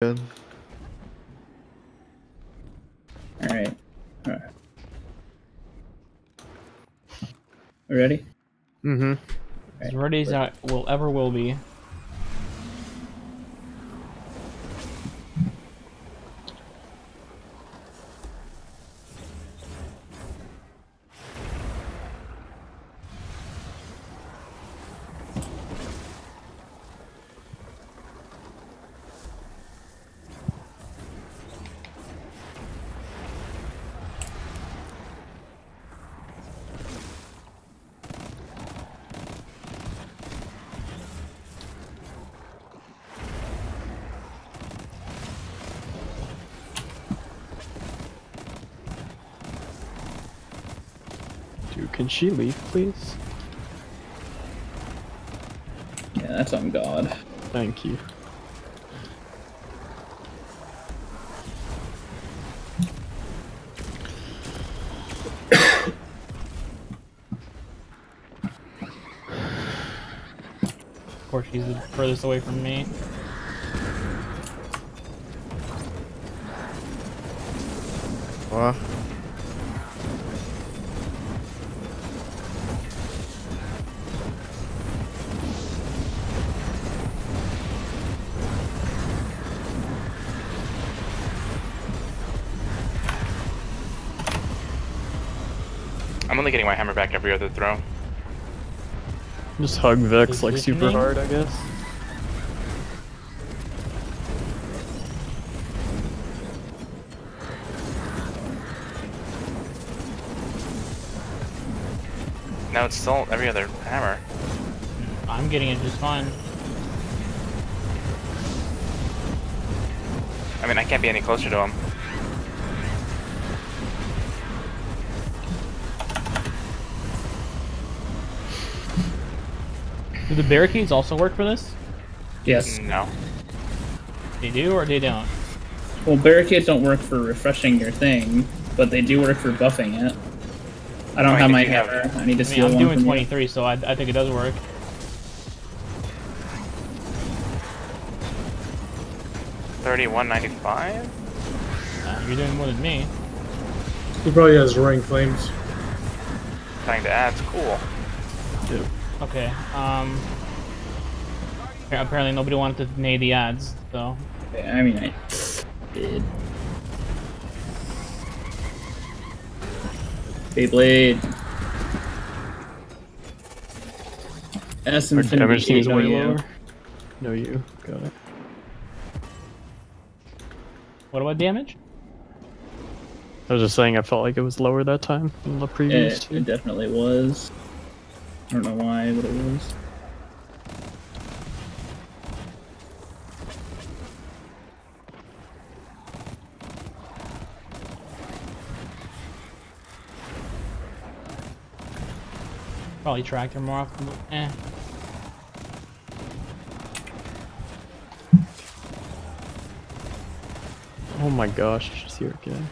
Good. Alright. Alright. Ready? Mm-hmm. As ready as I will ever will be. Can she leave, please? Yeah, that's on God. Thank you. Of course, she's the furthest away from me. What? I'm only getting my hammer back every other throw. Just hug Vex like super Positioning? hard, I guess. No, it's still every other hammer. I'm getting it just fine. I mean, I can't be any closer to him. The barricades also work for this? Yes. No. They do or they don't? Well, barricades don't work for refreshing your thing, but they do work for buffing it. I don't Alright, have my you have- hammer. I need to I steal mean, I'm one doing from you. 23, so I, I think it does work. Thirty-one ninety-five. Uh, you're doing more than me. He probably has roaring flames. Trying to add. Cool. Dude. Okay. Um. Apparently, nobody wanted to nay the ads, so. Yeah, I mean, I did. Beyblade. S Our Infinity. damage seems no way you. lower. No, you. Got it. What about damage? I was just saying I felt like it was lower that time than the previous It, it definitely was. I don't know why, but it was. Probably tractor more often. But eh. Oh my gosh, she's here again.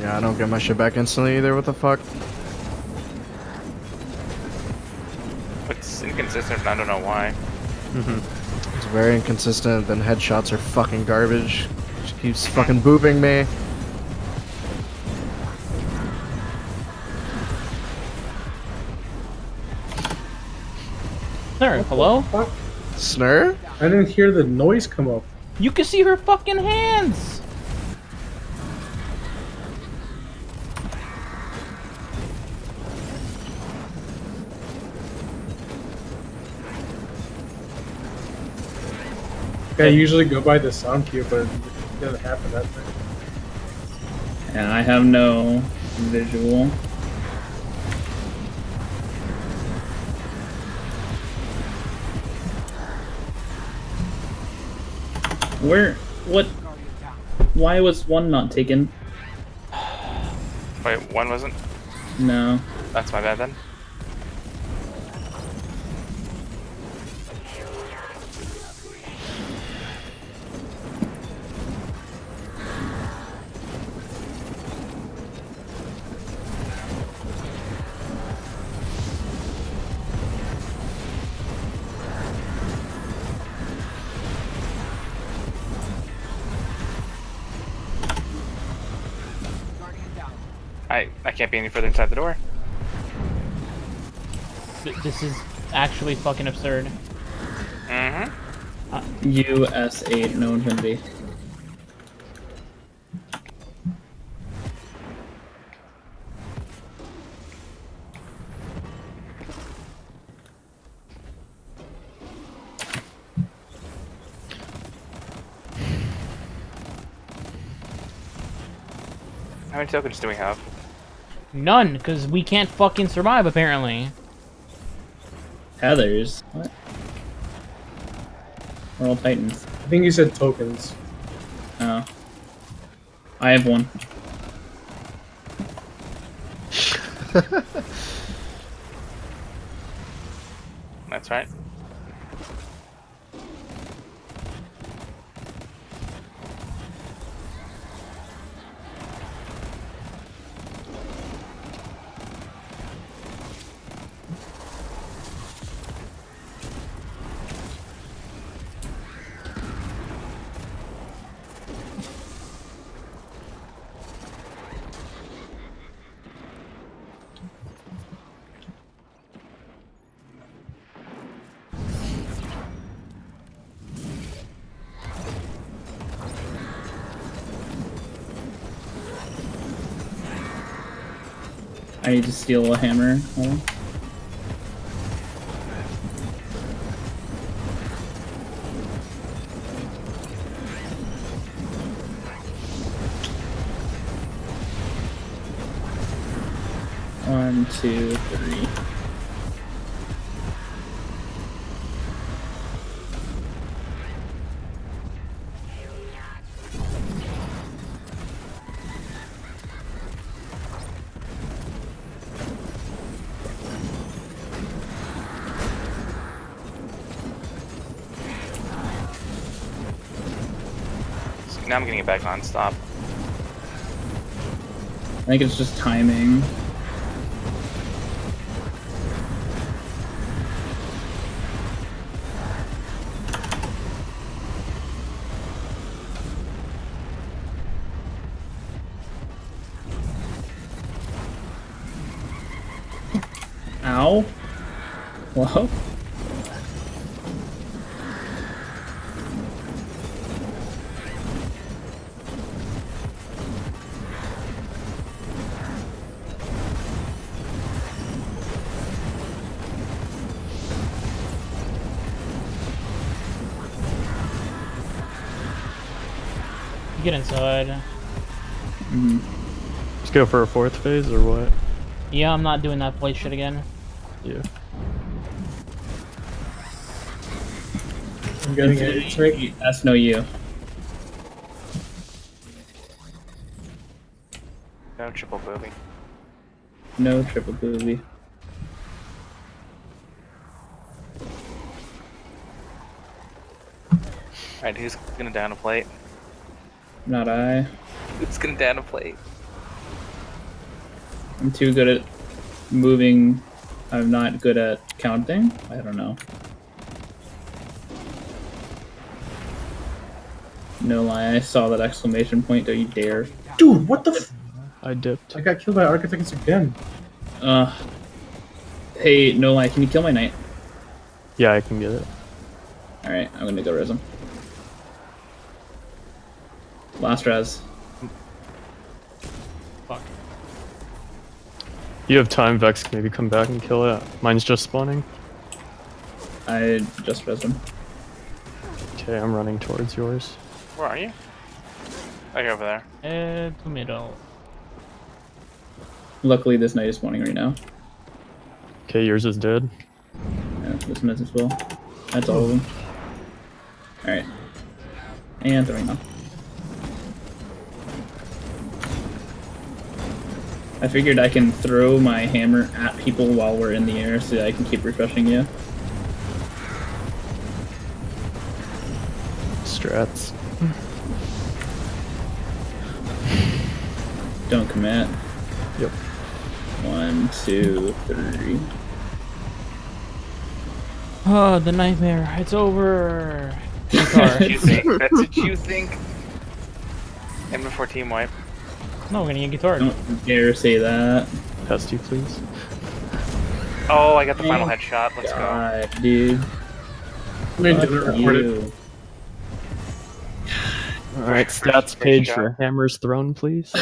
Yeah, I don't get my shit back instantly either. What the fuck? It's inconsistent. I don't know why. Mm-hmm. It's very inconsistent. Then headshots are fucking garbage. She keeps fucking booping me. There, hello? Fuck. Snur? I didn't hear the noise come up. You can see her fucking hands! I usually go by the sound cue, but it doesn't happen that way. And I have no visual. Where? What? Why was one not taken? Wait, one wasn't? No. That's my bad then. I I can't be any further inside the door. Th- This is actually fucking absurd. Mm-hmm. US eight, no infinity. How many tokens do we have? None, because we can't fucking survive, apparently. Heathers. What? We're all titans. I think you said tokens. Oh. I have one. That's right. I need to steal a hammer. Hold on. One, two, three. Now I'm getting it back on. Stop. I think it's just timing. Ow. Whoa. Get inside. Mm-hmm. Just go for a fourth phase or what? Yeah, I'm not doing that play shit again. Yeah. I'm getting it. It's right. That's no you. No triple booby. No triple booby. Alright, who's gonna down a plate? Not I. Who's gonna down a plate? I'm too good at moving. I'm not good at counting. I don't know. No lie, I saw that exclamation point. Don't you dare. Dude, what the? F- I dipped. I got killed by Architects again. Uh. Hey, no lie, can you kill my knight? Yeah, I can get it. Alright, I'm gonna go res him. Last res. Fuck. You have time, Vex maybe come back and kill it. Mine's just spawning. I just res him. Okay, I'm running towards yours. Where are you? Oh, you're over there. Uh, to middle. Luckily, this knight is spawning right now. Okay, yours is dead. Yeah, this one is as well. That's all of them. Alright. And throwing off. I figured I can throw my hammer at people while we're in the air so I can keep refreshing you. Strats. Don't commit. Yep. One, two, three. Oh, the nightmare. It's over. That's what you think. That's what you think. M before team wipe. No, we're gonna get guitar. Don't dare say that. Test you, please. Oh, I got the final Oh, headshot. Let's go. God, dude. I Fuck did it record it? you. Alright, stats page for Hammer's Throne, please.